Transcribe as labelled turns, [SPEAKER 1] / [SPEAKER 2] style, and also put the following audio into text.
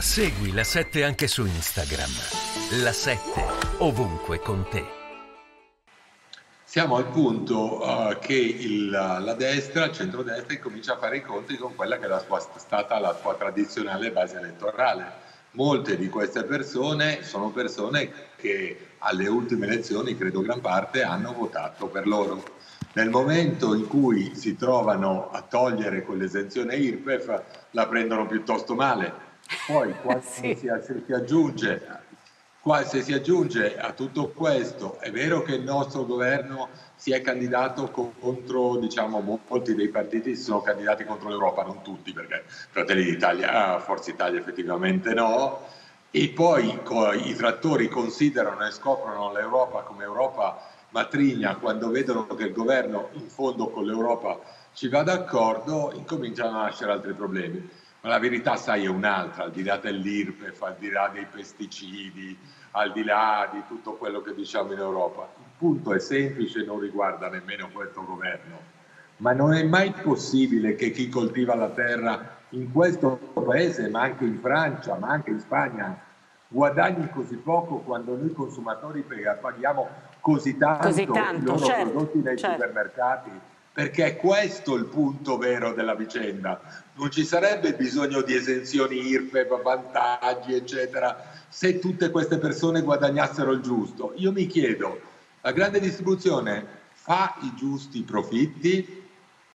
[SPEAKER 1] Segui la 7 anche su Instagram. La 7 ovunque con te.
[SPEAKER 2] Siamo al punto uh, che il, la destra, il centrodestra, comincia a fare i conti con quella che è sua, stata la sua tradizionale base elettorale. Molte di queste persone sono persone che alle ultime elezioni, credo gran parte, hanno votato per loro. Nel momento in cui si trovano a togliere quell'esenzione IRPEF, la prendono piuttosto male poi sì. si, si, aggiunge, qua, se si aggiunge a tutto questo, è vero che il nostro governo si è candidato contro, diciamo, molti dei partiti si sono candidati contro l'Europa, non tutti, perché Fratelli d'Italia, Forza Italia effettivamente no, e poi i trattori considerano e scoprono l'Europa come Europa matrigna quando vedono che il governo in fondo con l'Europa ci va d'accordo, incominciano a nascere altri problemi ma la verità, sai, è un'altra, al di là dell'IRPEF, al di là dei pesticidi, al di là di tutto quello che diciamo in Europa. Il punto è semplice non riguarda nemmeno questo governo. Ma non è mai possibile che chi coltiva la terra in questo paese, ma anche in Francia, ma anche in Spagna, guadagni così poco quando noi consumatori paghiamo così tanto, così tanto i loro certo, prodotti nei certo. supermercati perché è questo il punto vero della vicenda. Non ci sarebbe bisogno di esenzioni IRPEF, vantaggi, eccetera, se tutte queste persone guadagnassero il giusto. Io mi chiedo, la grande distribuzione fa i giusti profitti?